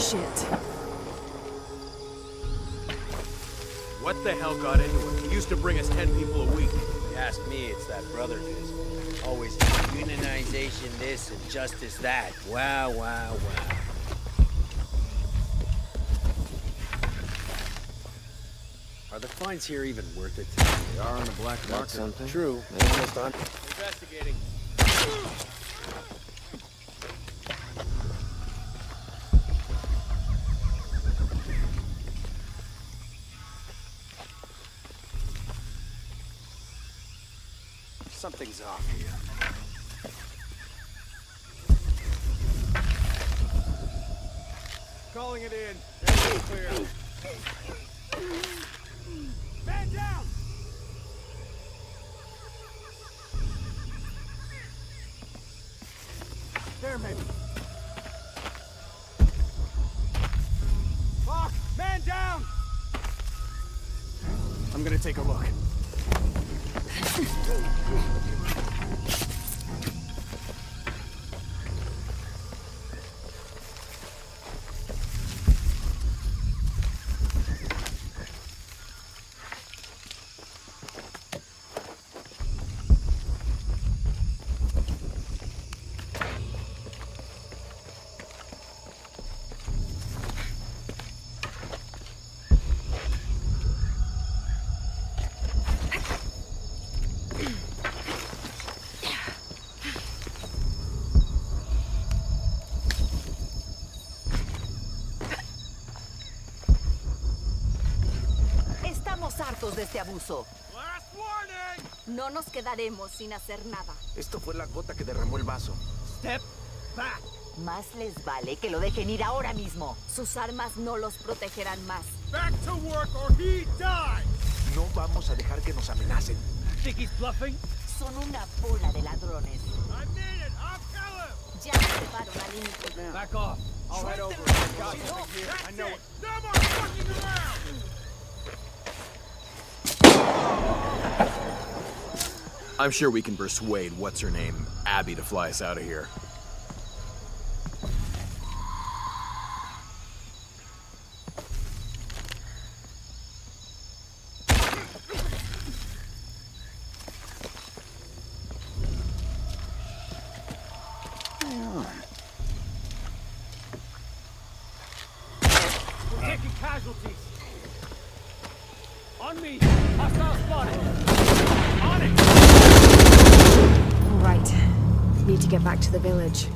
Shit. What the hell got into him? He used to bring us ten people a week. If you ask me, it's that brother of his. Always unionization this and justice that. Wow, wow, wow. Are the fines here even worth it? They are on the black market. That's something. True. They're almost on. Investigating. Something's off here. Calling it in. That's clear. Man down! There, maybe. Fuck! Man down! I'm gonna take a look. Estamos hartos de este abuso. Last warning! No nos quedaremos sin hacer nada. Esto fue la gota que derramó el vaso. Step back! Más les vale que lo dejen ir ahora mismo. Sus armas no los protegerán más. Back to work or he dies! No vamos a dejar que nos amenacen. Think he's bluffing? Son una bola de ladrones. I mean it! I'll kill him! Ya llevaron al límite. Back off. I'll head over. I know it. No more fucking around! I'm sure we can persuade what's her name, Abby, to fly us out of here. We're taking casualties. On me. Hostile spotted. On it. All right. Need to get back to the village.